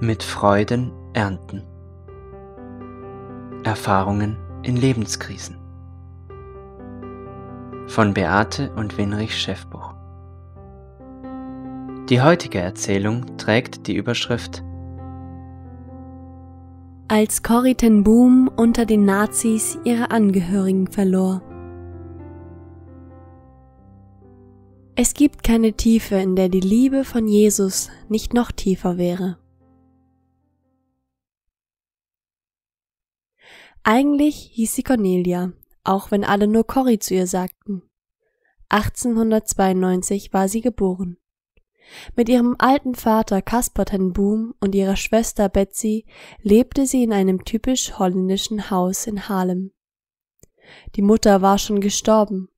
Mit Freuden ernten. Erfahrungen in Lebenskrisen. Von Beate und Winrich Schäffbuch. Die heutige Erzählung trägt die Überschrift Als Corrie ten Boom unter den Nazis ihre Angehörigen verlor. Es gibt keine Tiefe, in der die Liebe von Jesus nicht noch tiefer wäre. Eigentlich hieß sie Cornelia, auch wenn alle nur Corrie zu ihr sagten. 1892 war sie geboren. Mit ihrem alten Vater Caspar ten Boom und ihrer Schwester Betsy lebte sie in einem typisch holländischen Haus in Harlem. Die Mutter war schon gestorben.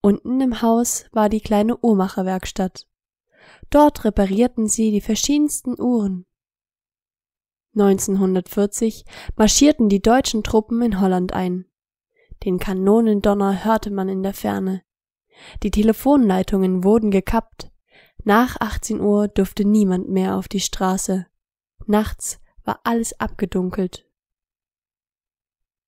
Unten im Haus war die kleine Uhrmacherwerkstatt. Dort reparierten sie die verschiedensten Uhren. 1940 marschierten die deutschen Truppen in Holland ein. Den Kanonendonner hörte man in der Ferne. Die Telefonleitungen wurden gekappt. Nach 18 Uhr durfte niemand mehr auf die Straße. Nachts war alles abgedunkelt.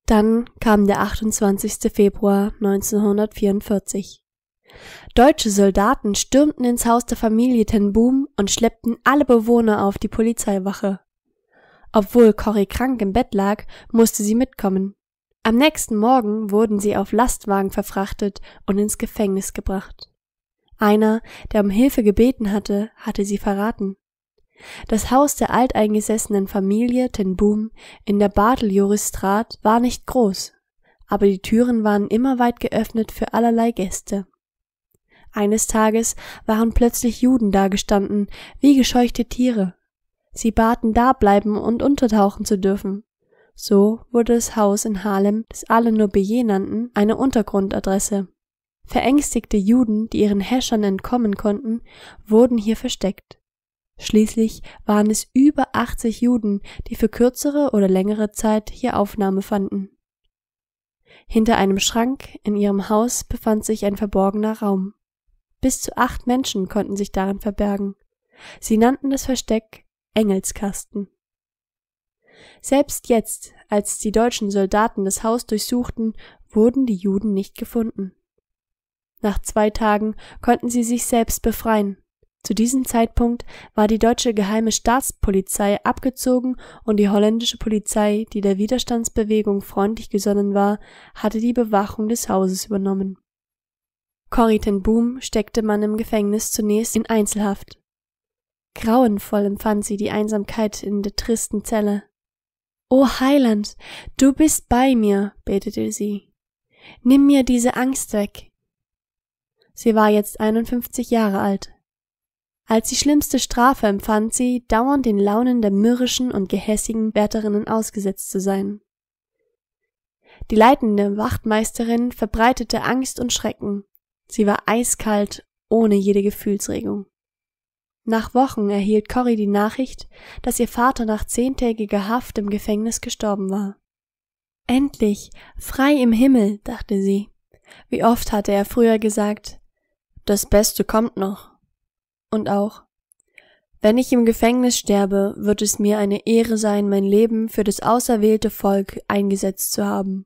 Dann kam der 28. Februar 1944. Deutsche Soldaten stürmten ins Haus der Familie Ten Boom und schleppten alle Bewohner auf die Polizeiwache. Obwohl Corrie krank im Bett lag, musste sie mitkommen. Am nächsten Morgen wurden sie auf Lastwagen verfrachtet und ins Gefängnis gebracht. Einer, der um Hilfe gebeten hatte, hatte sie verraten. Das Haus der alteingesessenen Familie Ten Boom in der Barteljoriststraat war nicht groß, aber die Türen waren immer weit geöffnet für allerlei Gäste. Eines Tages waren plötzlich Juden dagestanden, wie gescheuchte Tiere, Sie baten dableiben und untertauchen zu dürfen. So wurde das Haus in Harlem, das alle nur Beje nannten, eine Untergrundadresse. Verängstigte Juden, die ihren Häschern entkommen konnten, wurden hier versteckt. Schließlich waren es über 80 Juden, die für kürzere oder längere Zeit hier Aufnahme fanden. Hinter einem Schrank in ihrem Haus befand sich ein verborgener Raum. Bis zu acht Menschen konnten sich darin verbergen. Sie nannten das Versteck Engelskasten. Selbst jetzt, als die deutschen Soldaten das Haus durchsuchten, wurden die Juden nicht gefunden. Nach zwei Tagen konnten sie sich selbst befreien. Zu diesem Zeitpunkt war die deutsche geheime Staatspolizei abgezogen und die holländische Polizei, die der Widerstandsbewegung freundlich gesonnen war, hatte die Bewachung des Hauses übernommen. Corrie ten Boom steckte man im Gefängnis zunächst in Einzelhaft. Grauenvoll empfand sie die Einsamkeit in der tristen Zelle. O Heiland, du bist bei mir, betete sie. Nimm mir diese Angst weg. Sie war jetzt 51 Jahre alt. Als die schlimmste Strafe empfand sie, dauernd den Launen der mürrischen und gehässigen Wärterinnen ausgesetzt zu sein. Die leitende Wachtmeisterin verbreitete Angst und Schrecken. Sie war eiskalt, ohne jede Gefühlsregung. Nach Wochen erhielt Corrie die Nachricht, dass ihr Vater nach zehntägiger Haft im Gefängnis gestorben war. Endlich, frei im Himmel, dachte sie. Wie oft hatte er früher gesagt, das Beste kommt noch. Und auch, wenn ich im Gefängnis sterbe, wird es mir eine Ehre sein, mein Leben für das auserwählte Volk eingesetzt zu haben.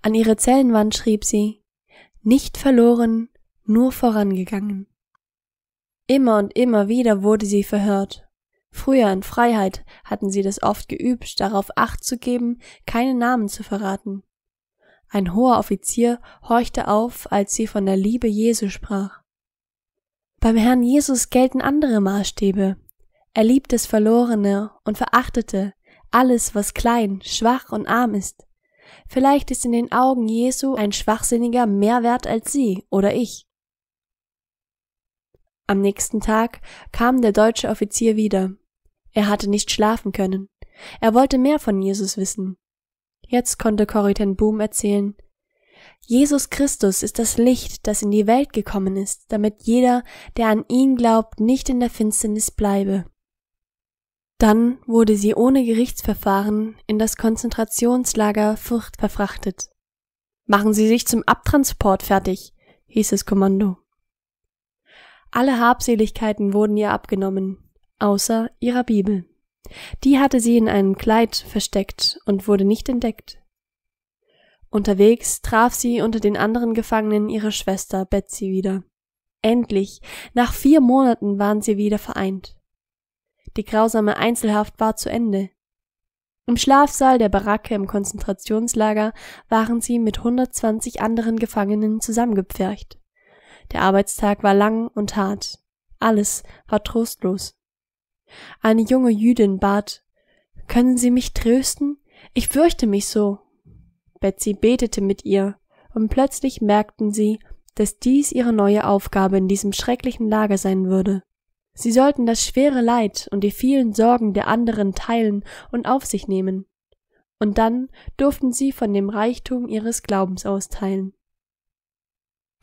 An ihre Zellenwand schrieb sie, nicht verloren, nur vorangegangen. Immer und immer wieder wurde sie verhört. Früher in Freiheit hatten sie das oft geübt, darauf acht zu geben, keine Namen zu verraten. Ein hoher Offizier horchte auf, als sie von der Liebe Jesu sprach. Beim Herrn Jesus gelten andere Maßstäbe. Er liebt das Verlorene und verachtete alles, was klein, schwach und arm ist. Vielleicht ist in den Augen Jesu ein Schwachsinniger mehr wert als Sie oder ich. Am nächsten Tag kam der deutsche Offizier wieder. Er hatte nicht schlafen können. Er wollte mehr von Jesus wissen. Jetzt konnte Corrie Boom erzählen. Jesus Christus ist das Licht, das in die Welt gekommen ist, damit jeder, der an ihn glaubt, nicht in der Finsternis bleibe. Dann wurde sie ohne Gerichtsverfahren in das Konzentrationslager Furcht verfrachtet. Machen Sie sich zum Abtransport fertig, hieß es Kommando. Alle Habseligkeiten wurden ihr abgenommen, außer ihrer Bibel. Die hatte sie in einem Kleid versteckt und wurde nicht entdeckt. Unterwegs traf sie unter den anderen Gefangenen ihre Schwester Betsy wieder. Endlich, nach vier Monaten waren sie wieder vereint. Die grausame Einzelhaft war zu Ende. Im Schlafsaal der Baracke im Konzentrationslager waren sie mit 120 anderen Gefangenen zusammengepfercht. Der Arbeitstag war lang und hart. Alles war trostlos. Eine junge Jüdin bat, können Sie mich trösten? Ich fürchte mich so. Betsy betete mit ihr, und plötzlich merkten sie, dass dies ihre neue Aufgabe in diesem schrecklichen Lager sein würde. Sie sollten das schwere Leid und die vielen Sorgen der anderen teilen und auf sich nehmen. Und dann durften sie von dem Reichtum ihres Glaubens austeilen.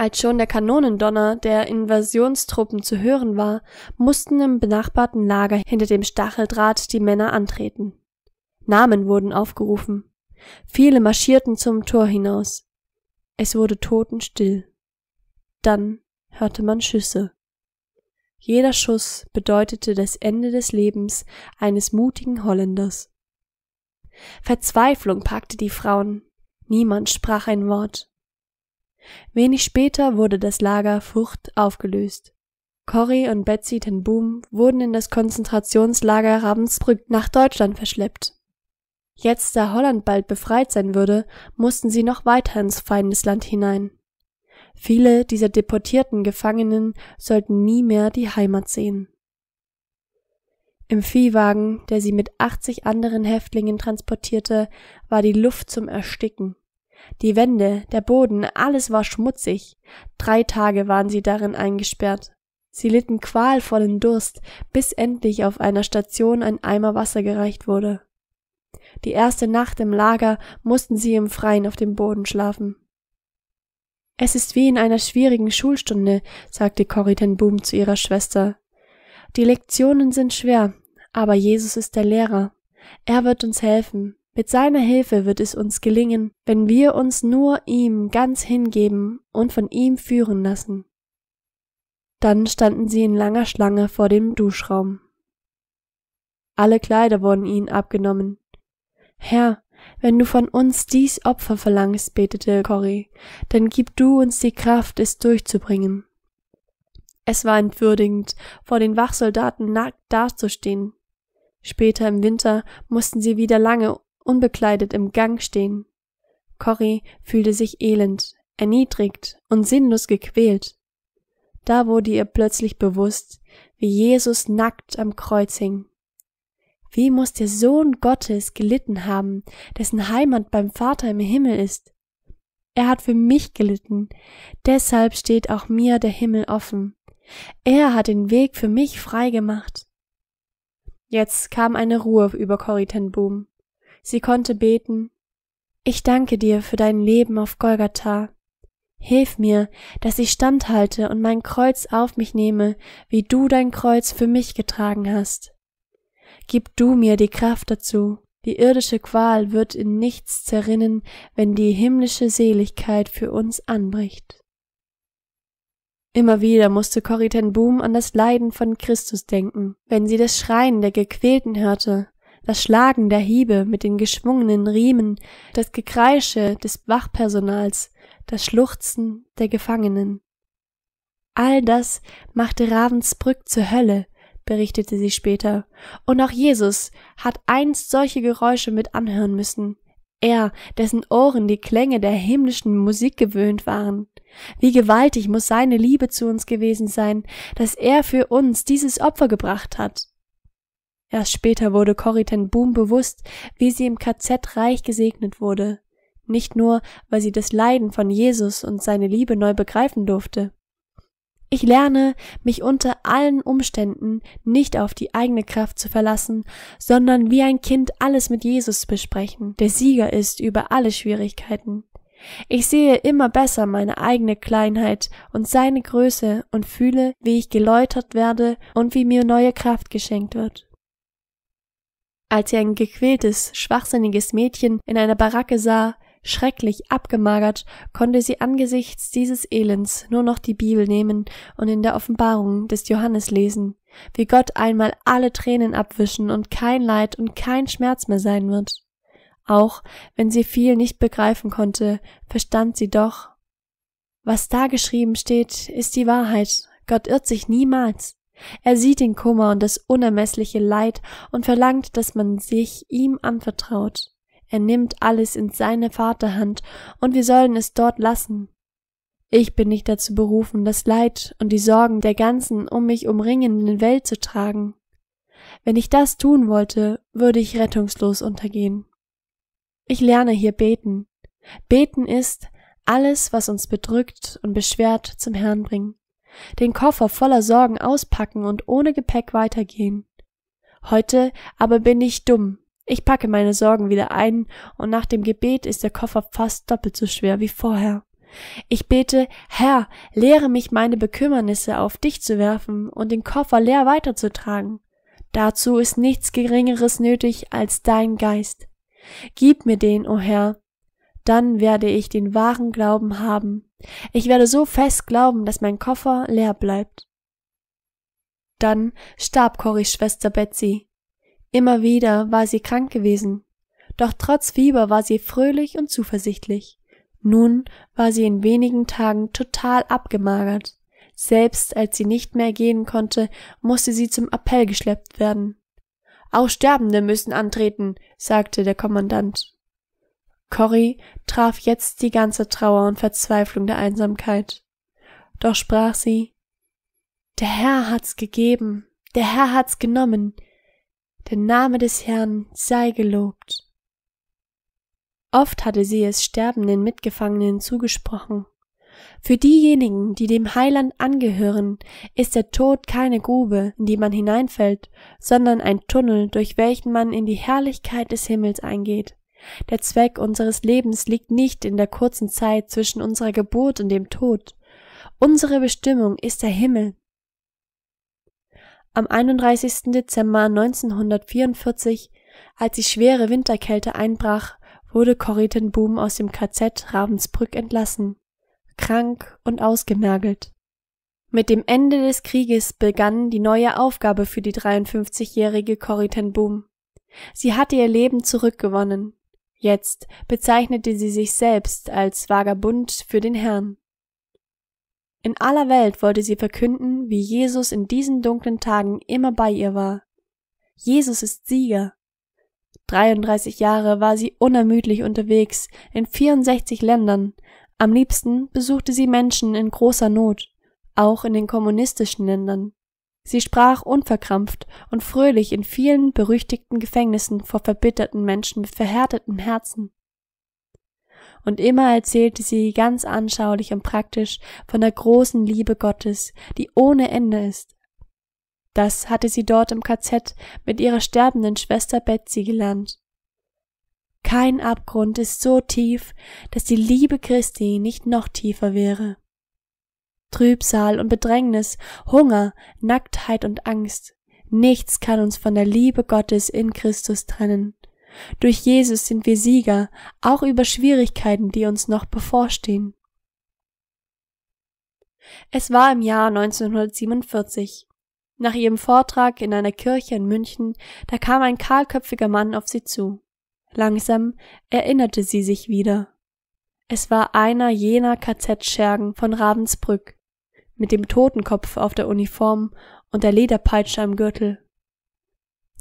Als schon der Kanonendonner der Invasionstruppen zu hören war, mussten im benachbarten Lager hinter dem Stacheldraht die Männer antreten. Namen wurden aufgerufen. Viele marschierten zum Tor hinaus. Es wurde totenstill. Dann hörte man Schüsse. Jeder Schuss bedeutete das Ende des Lebens eines mutigen Holländers. Verzweiflung packte die Frauen. Niemand sprach ein Wort. Wenig später wurde das Lager Furcht aufgelöst. Corrie und Betsy ten Boom wurden in das Konzentrationslager Ravensbrück nach Deutschland verschleppt. Jetzt, da Holland bald befreit sein würde, mussten sie noch weiter ins Feindesland hinein. Viele dieser deportierten Gefangenen sollten nie mehr die Heimat sehen. Im Viehwagen, der sie mit 80 anderen Häftlingen transportierte, war die Luft zum Ersticken. Die Wände, der Boden, alles war schmutzig. Drei Tage waren sie darin eingesperrt. Sie litten qualvollen Durst, bis endlich auf einer Station ein Eimer Wasser gereicht wurde. Die erste Nacht im Lager mussten sie im Freien auf dem Boden schlafen. Es ist wie in einer schwierigen Schulstunde, sagte Corrie ten Boom zu ihrer Schwester. Die Lektionen sind schwer, aber Jesus ist der Lehrer. Er wird uns helfen. Mit seiner Hilfe wird es uns gelingen, wenn wir uns nur ihm ganz hingeben und von ihm führen lassen. Dann standen sie in langer Schlange vor dem Duschraum. Alle Kleider wurden ihnen abgenommen. Herr, wenn du von uns dies Opfer verlangst, betete Corrie, dann gib du uns die Kraft, es durchzubringen. Es war entwürdigend, vor den Wachsoldaten nackt dazustehen. Später im Winter mussten sie wieder lange unbekleidet im Gang stehen. Corrie fühlte sich elend, erniedrigt und sinnlos gequält. Da wurde ihr plötzlich bewusst, wie Jesus nackt am Kreuz hing. Wie muss der Sohn Gottes gelitten haben, dessen Heimat beim Vater im Himmel ist? Er hat für mich gelitten, deshalb steht auch mir der Himmel offen. Er hat den Weg für mich frei gemacht. Jetzt kam eine Ruhe über Corrie ten Boom. Sie konnte beten, ich danke dir für dein Leben auf Golgatha. Hilf mir, dass ich standhalte und mein Kreuz auf mich nehme, wie du dein Kreuz für mich getragen hast. Gib du mir die Kraft dazu. Die irdische Qual wird in nichts zerrinnen, wenn die himmlische Seligkeit für uns anbricht. Immer wieder musste Corrie ten Boom an das Leiden von Christus denken, wenn sie das Schreien der Gequälten hörte das Schlagen der Hiebe mit den geschwungenen Riemen, das Gekreische des Wachpersonals, das Schluchzen der Gefangenen. All das machte Ravensbrück zur Hölle, berichtete sie später, und auch Jesus hat einst solche Geräusche mit anhören müssen, er, dessen Ohren die Klänge der himmlischen Musik gewöhnt waren. Wie gewaltig muss seine Liebe zu uns gewesen sein, dass er für uns dieses Opfer gebracht hat. Erst später wurde Corrie Boom bewusst, wie sie im KZ reich gesegnet wurde. Nicht nur, weil sie das Leiden von Jesus und seine Liebe neu begreifen durfte. Ich lerne, mich unter allen Umständen nicht auf die eigene Kraft zu verlassen, sondern wie ein Kind alles mit Jesus besprechen, der Sieger ist über alle Schwierigkeiten. Ich sehe immer besser meine eigene Kleinheit und seine Größe und fühle, wie ich geläutert werde und wie mir neue Kraft geschenkt wird. Als sie ein gequältes, schwachsinniges Mädchen in einer Baracke sah, schrecklich abgemagert, konnte sie angesichts dieses Elends nur noch die Bibel nehmen und in der Offenbarung des Johannes lesen, wie Gott einmal alle Tränen abwischen und kein Leid und kein Schmerz mehr sein wird. Auch wenn sie viel nicht begreifen konnte, verstand sie doch. Was da geschrieben steht, ist die Wahrheit. Gott irrt sich niemals. Er sieht den Kummer und das unermessliche Leid und verlangt, dass man sich ihm anvertraut. Er nimmt alles in seine Vaterhand und wir sollen es dort lassen. Ich bin nicht dazu berufen, das Leid und die Sorgen der ganzen um mich umringenden Welt zu tragen. Wenn ich das tun wollte, würde ich rettungslos untergehen. Ich lerne hier beten. Beten ist, alles, was uns bedrückt und beschwert, zum Herrn bringen. Den Koffer voller Sorgen auspacken und ohne Gepäck weitergehen. Heute aber bin ich dumm. Ich packe meine Sorgen wieder ein und nach dem Gebet ist der Koffer fast doppelt so schwer wie vorher. Ich bete, Herr, lehre mich meine Bekümmernisse auf dich zu werfen und den Koffer leer weiterzutragen. Dazu ist nichts Geringeres nötig als dein Geist. Gib mir den, o oh Herr, dann werde ich den wahren Glauben haben. Ich werde so fest glauben, dass mein Koffer leer bleibt. Dann starb Corys Schwester Betsy. Immer wieder war sie krank gewesen, doch trotz Fieber war sie fröhlich und zuversichtlich. Nun war sie in wenigen Tagen total abgemagert. Selbst als sie nicht mehr gehen konnte, musste sie zum Appell geschleppt werden. Auch Sterbende müssen antreten, sagte der Kommandant. Corrie traf jetzt die ganze Trauer und Verzweiflung der Einsamkeit. Doch sprach sie Der Herr hat's gegeben, der Herr hat's genommen, der Name des Herrn sei gelobt. Oft hatte sie es sterbenden Mitgefangenen zugesprochen. Für diejenigen, die dem Heiland angehören, ist der Tod keine Grube, in die man hineinfällt, sondern ein Tunnel, durch welchen man in die Herrlichkeit des Himmels eingeht. Der Zweck unseres Lebens liegt nicht in der kurzen Zeit zwischen unserer Geburt und dem Tod. Unsere Bestimmung ist der Himmel. Am 31. Dezember 1944, als die schwere Winterkälte einbrach, wurde Corrie ten Boom aus dem KZ Ravensbrück entlassen, krank und ausgemergelt. Mit dem Ende des Krieges begann die neue Aufgabe für die 53-jährige Corrie ten Boom. Sie hatte ihr Leben zurückgewonnen. Jetzt bezeichnete sie sich selbst als Vagabund für den Herrn. In aller Welt wollte sie verkünden, wie Jesus in diesen dunklen Tagen immer bei ihr war. Jesus ist Sieger. 33 Jahre war sie unermüdlich unterwegs in 64 Ländern. Am liebsten besuchte sie Menschen in großer Not, auch in den kommunistischen Ländern. Sie sprach unverkrampft und fröhlich in vielen berüchtigten Gefängnissen vor verbitterten Menschen mit verhärtetem Herzen. Und immer erzählte sie ganz anschaulich und praktisch von der großen Liebe Gottes, die ohne Ende ist. Das hatte sie dort im KZ mit ihrer sterbenden Schwester Betsy gelernt. Kein Abgrund ist so tief, dass die Liebe Christi nicht noch tiefer wäre. Trübsal und Bedrängnis, Hunger, Nacktheit und Angst, nichts kann uns von der Liebe Gottes in Christus trennen. Durch Jesus sind wir Sieger, auch über Schwierigkeiten, die uns noch bevorstehen. Es war im Jahr 1947. Nach ihrem Vortrag in einer Kirche in München, da kam ein kahlköpfiger Mann auf sie zu. Langsam erinnerte sie sich wieder. Es war einer jener KZ-Schergen von Ravensbrück, mit dem Totenkopf auf der Uniform und der Lederpeitsche am Gürtel.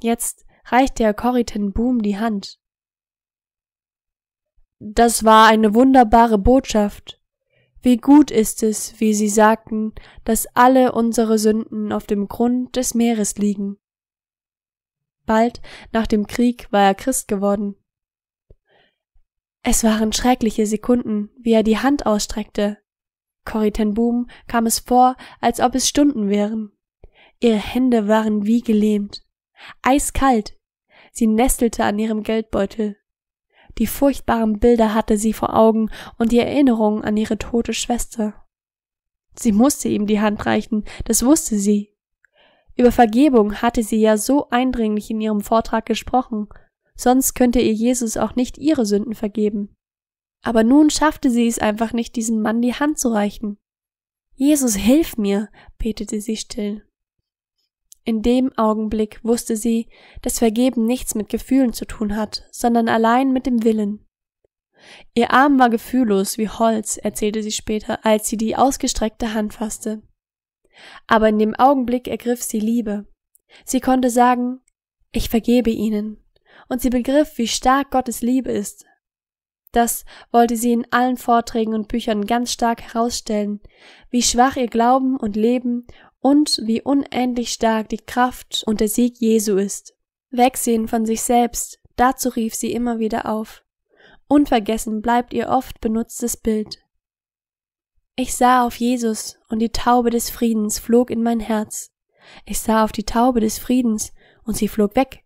Jetzt reichte er Corrie Boom die Hand. Das war eine wunderbare Botschaft, wie gut ist es, wie Sie sagten, dass alle unsere Sünden auf dem Grund des Meeres liegen. Bald nach dem Krieg war er Christ geworden. Es waren schreckliche Sekunden, wie er die Hand ausstreckte. Corrie ten Boom kam es vor, als ob es Stunden wären. Ihre Hände waren wie gelähmt. Eiskalt. Sie nestelte an ihrem Geldbeutel. Die furchtbaren Bilder hatte sie vor Augen und die Erinnerung an ihre tote Schwester. Sie musste ihm die Hand reichen, das wusste sie. Über Vergebung hatte sie ja so eindringlich in ihrem Vortrag gesprochen, sonst könnte ihr Jesus auch nicht ihre Sünden vergeben. Aber nun schaffte sie es einfach nicht, diesem Mann die Hand zu reichen. Jesus, hilf mir, betete sie still. In dem Augenblick wusste sie, dass Vergeben nichts mit Gefühlen zu tun hat, sondern allein mit dem Willen. Ihr Arm war gefühllos wie Holz, erzählte sie später, als sie die ausgestreckte Hand fasste. Aber in dem Augenblick ergriff sie Liebe. Sie konnte sagen, ich vergebe ihnen, und sie begriff, wie stark Gottes Liebe ist. Das wollte sie in allen Vorträgen und Büchern ganz stark herausstellen, wie schwach ihr Glauben und Leben und wie unendlich stark die Kraft und der Sieg Jesu ist. Wegsehen von sich selbst, dazu rief sie immer wieder auf. Unvergessen bleibt ihr oft benutztes Bild. Ich sah auf Jesus, und die Taube des Friedens flog in mein Herz. Ich sah auf die Taube des Friedens, und sie flog weg.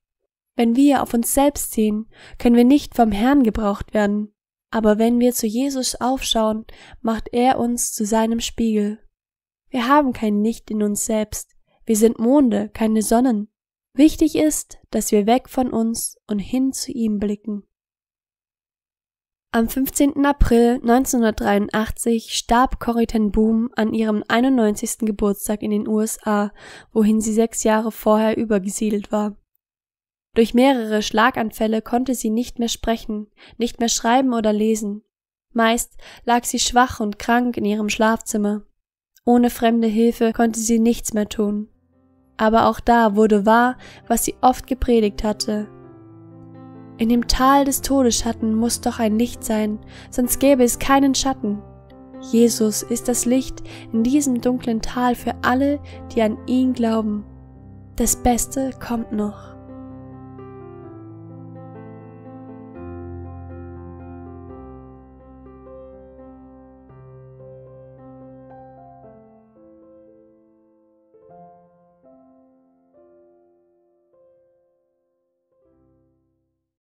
Wenn wir auf uns selbst sehen, können wir nicht vom Herrn gebraucht werden. Aber wenn wir zu Jesus aufschauen, macht er uns zu seinem Spiegel. Wir haben kein Licht in uns selbst. Wir sind Monde, keine Sonnen. Wichtig ist, dass wir weg von uns und hin zu ihm blicken. Am 15. April 1983 starb Corrie ten Boom an ihrem 91. Geburtstag in den USA, wohin sie sechs Jahre vorher übergesiedelt war. Durch mehrere Schlaganfälle konnte sie nicht mehr sprechen, nicht mehr schreiben oder lesen. Meist lag sie schwach und krank in ihrem Schlafzimmer. Ohne fremde Hilfe konnte sie nichts mehr tun. Aber auch da wurde wahr, was sie oft gepredigt hatte. In dem Tal des Todesschatten muss doch ein Licht sein, sonst gäbe es keinen Schatten. Jesus ist das Licht in diesem dunklen Tal für alle, die an ihn glauben. Das Beste kommt noch.